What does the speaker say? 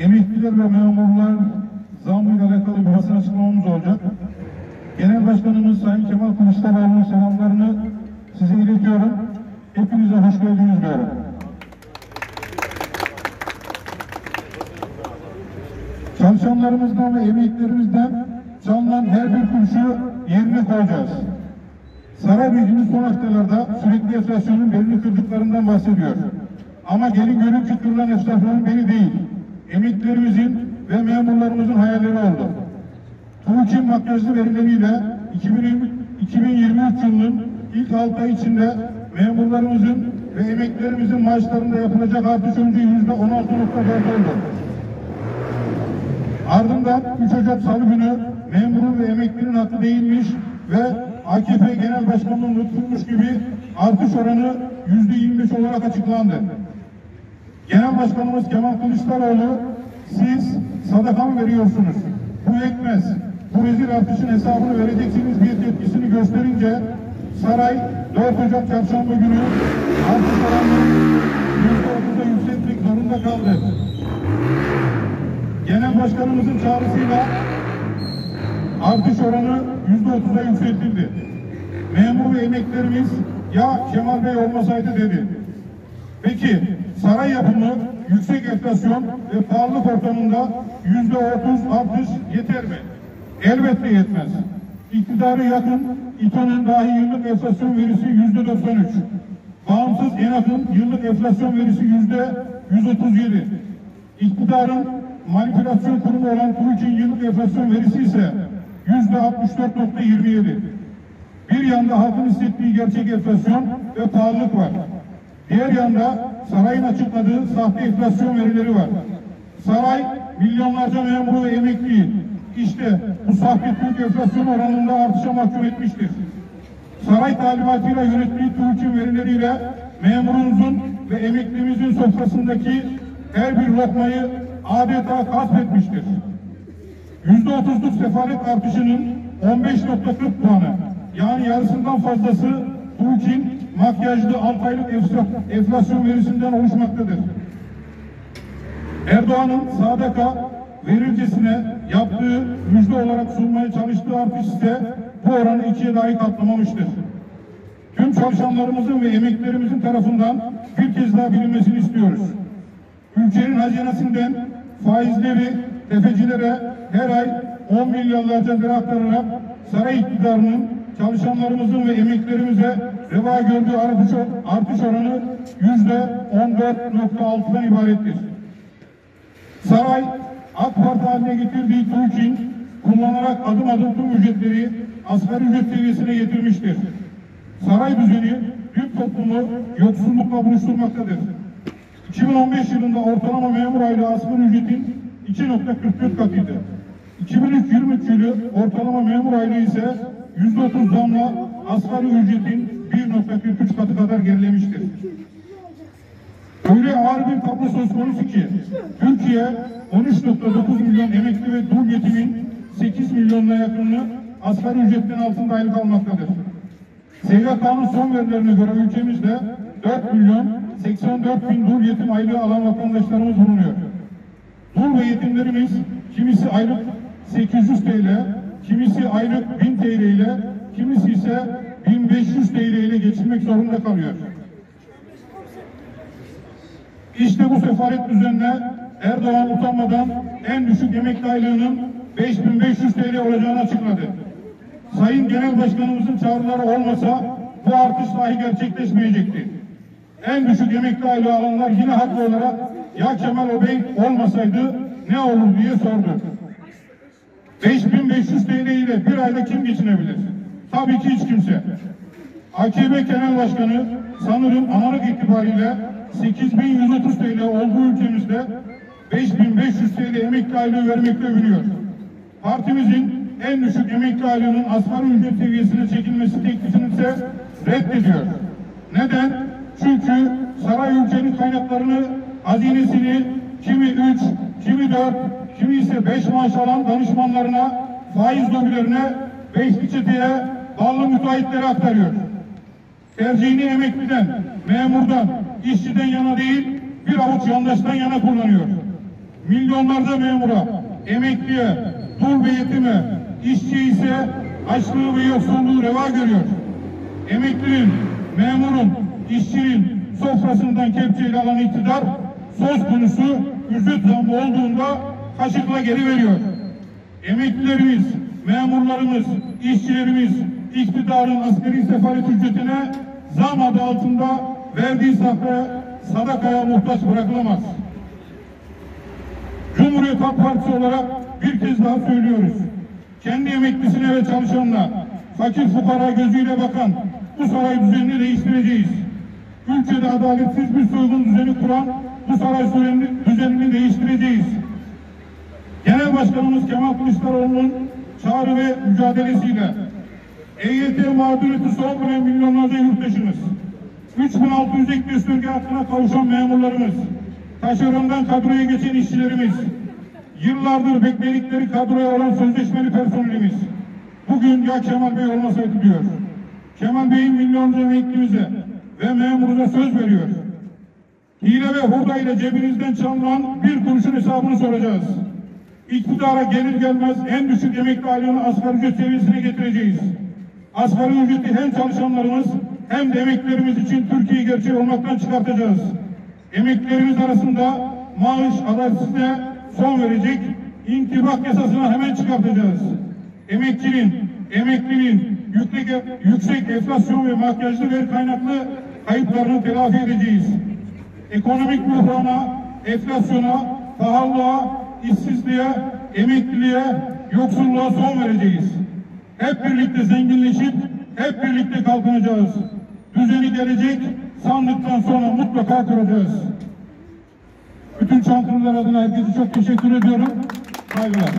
emekliler ve memurlar zammıyla alakalı bir basın açıklamamız olacak. Genel Başkanımız Sayın Kemal Kılıçdaroğlu'nun selamlarını size iletiyorum. Hepinize hoş geldiniz diyorum. Çalışanlarımızdan ve emeklerimizden çalınan her bir kuruşu yerine koyacağız. Saray rejimi son haftalarda sürekli enflasyonun belini kırdıklarından bahsediyor. Ama gelin görün ki kırılan enflasyonun beni değil, emeklerimizin ve memurlarımızın hayalleri oldu. TÜİK'in makyajlı verileriyle 2020, 2023 yılının ilk 6 ay içinde memurlarımızın ve emeklerimizin maaşlarında yapılacak artış önce yüzde 16.4 oldu. Ardından 3 Ocak Salı günü memurun ve emeklinin hakkı değilmiş ve AKP Genel Başkanı'nın unutulmuş gibi artış oranı yüzde 25 olarak açıklandı. Genel Başkanımız Kemal Kılıçdaroğlu siz sadaka mı veriyorsunuz? Bu yetmez. Bu rezil artışın hesabını vereceksiniz diye tepkisini gösterince saray 4 Ocak çarşamba günü artış oranını %30'a yükseltmek zorunda kaldı. Genel Başkanımızın çağrısıyla artış oranı yüzde otuza yükseltildi. Memur ve emeklerimiz ya Kemal Bey olmasaydı dedi. Peki saray yapımı yüksek enflasyon ve pahalılık ortamında yüzde otuz artış yeter mi? Elbette yetmez. İktidarı yakın İTO'nun dahi yıllık enflasyon verisi yüzde 93. Bağımsız ENAK'ın yıllık enflasyon verisi yüzde 137. İktidarın manipülasyon kurumu olan TÜİK'in yıllık enflasyon verisi ise yüzde 64.27. Bir yanda halkın hissettiği gerçek enflasyon ve pahalılık var. Diğer yanda sarayın açıkladığı sahte enflasyon verileri var. Saray milyonlarca memuru ve emekliyi işte bu sahte Türk enflasyon oranında artışa mahkum etmiştir. Saray talimatıyla yönettiği TÜİK'in verileriyle memurunuzun ve emeklimizin sofrasındaki her bir lokmayı adeta gasp etmiştir. Yüzde otuzluk sefalet artışının 15.40 puanı yani yarısından fazlası TÜİK'in makyajlı 6 aylık enflasyon verisinden oluşmaktadır. Erdoğan'ın sadaka verircesine yaptığı müjde olarak sunmaya çalıştığı artış ise bu oranı ikiye dahi katlamamıştır. Tüm çalışanlarımızın ve emeklerimizin tarafından bir kez daha bilinmesini istiyoruz. Ülkenin hazinesinden faizleri tefecilere her ay 10 milyarlarca lira aktararak saray iktidarının çalışanlarımızın ve emeklerimize reva gördüğü artış, artış oranı yüzde 14.6'dan ibarettir. Saray AK Parti haline getirdiği TÜİK'in kullanarak adım adım tüm ücretleri asgari ücret seviyesine getirmiştir. Saray düzeni tüm toplumu yoksullukla buluşturmaktadır. 2015 yılında ortalama memur aylığı asgari ücretin 2.44 katıydı. 2023 yılı ortalama memur aylığı ise %30 zamla asgari ücretin 1.43 katı kadar gerilemiştir. Öyle ağır bir tablo söz konusu ki Türkiye 13.9 milyon emekli ve dul yetimin 8 milyonuna yakınını asgari ücretin altında aylık almaktadır. SGK'nın son verilerine göre ülkemizde 4 milyon 84 bin dul yetim aylığı alan vatandaşlarımız bulunuyor. Dul ve yetimlerimiz kimisi aylık 800 TL, kimisi aylık 1000 TL ile, kimisi ise 1500 TL ile geçinmek zorunda kalıyor. İşte bu sefaret düzenine Erdoğan utanmadan en düşük emekli aylığının 5500 TL olacağını açıkladı. Sayın Genel Başkanımızın çağrıları olmasa bu artış dahi gerçekleşmeyecekti. En düşük emekli aylığı alanlar yine haklı olarak ya Kemal Obey olmasaydı ne olur diye sordu. 5500 TL ile bir ayda kim geçinebilir? Tabii ki hiç kimse. AKP Genel Başkanı sanırım analık itibariyle 8130 TL olduğu ülkemizde 5500 TL emekli aylığı vermekle övünüyor. Partimizin en düşük emekli aylığının asgari ücret seviyesine çekilmesi teklifini ise reddediyor. Neden? Çünkü saray ülkenin kaynaklarını, hazinesini kimi 3, kimi 4, kimi ise 5 maaş alan danışmanlarına, faiz lobilerine, beşli çeteye, bağlı müteahhitlere aktarıyor. Tercihini emekliden, memurdan, işçiden yana değil, bir avuç yandaştan yana kullanıyor. milyonlarca memura, emekliye, dul ve yetime, işçi ise açlığı ve yoksulluğu reva görüyor. Emeklinin, memurun, işçinin sofrasından kepçeyle alan iktidar söz konusu ücret zammı olduğunda kaşıkla geri veriyor. Emeklilerimiz, memurlarımız, işçilerimiz iktidarın askeri sefaret ücretine zam adı altında verdiği safra sadakaya muhtaç bırakılamaz. Cumhuriyet Halk Partisi olarak bir kez daha söylüyoruz. Kendi emeklisine ve çalışanına fakir fukara gözüyle bakan bu saray düzenini değiştireceğiz. Ülkede adaletsiz bir soygun düzeni kuran bu saray düzenini, düzenini değiştireceğiz. Genel Başkanımız Kemal Kılıçdaroğlu'nun çağrı ve mücadelesiyle EYT mağduriyeti son bulan milyonlarca yurttaşımız, 3600 ek gösterge hakkına kavuşan memurlarımız, taşerondan kadroya geçen işçilerimiz, yıllardır bekledikleri kadroya olan sözleşmeli personelimiz, bugün ya Kemal Bey olmasaydı diyor. Kemal Bey'in milyonca emeklimize ve memuruna söz veriyor. Hile ve hurdayla cebinizden çalınan bir kuruşun hesabını soracağız. İktidara gelir gelmez en düşük emekli aylığını asgari ücret seviyesine getireceğiz. Asgari ücreti hem çalışanlarımız hem de emeklilerimiz için Türkiye gerçeği olmaktan çıkartacağız. Emeklilerimiz arasında maaş adaletsizliğe son verecek intibak yasasını hemen çıkartacağız. Emekçinin, emeklinin yüksek, yüksek enflasyon ve makyajlı veri kaynaklı kayıplarını telafi edeceğiz. Ekonomik buhrana, enflasyona, pahalılığa, işsizliğe, emekliliğe, yoksulluğa son vereceğiz. Hep birlikte zenginleşip hep birlikte kalkınacağız. Düzeni gelecek sandıktan sonra mutlaka kuracağız. Bütün Çankırılar adına herkese çok teşekkür ediyorum. Saygılar.